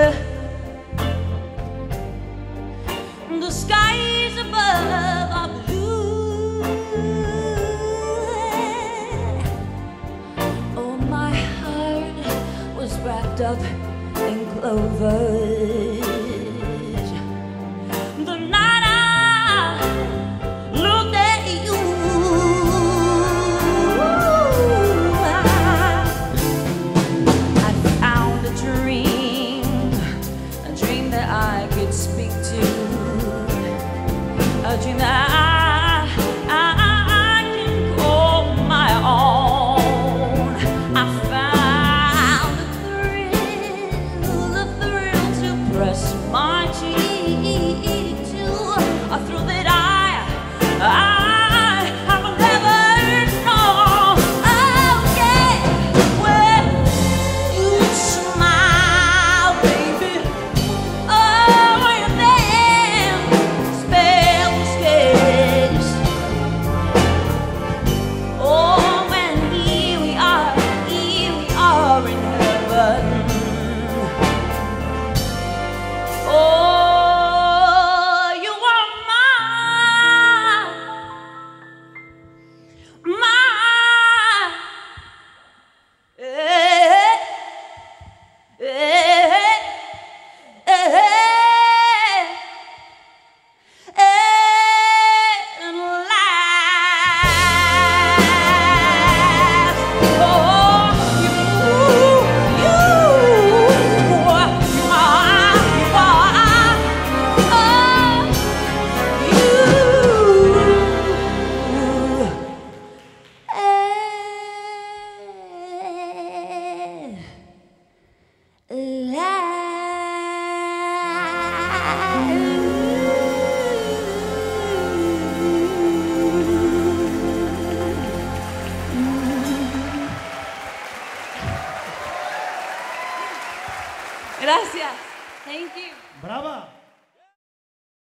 The skies above are blue. Oh, my heart was wrapped up in clover. that I can go my own. I found the thrill, the thrill to press my cheek. Gracias. Thank you. Brava.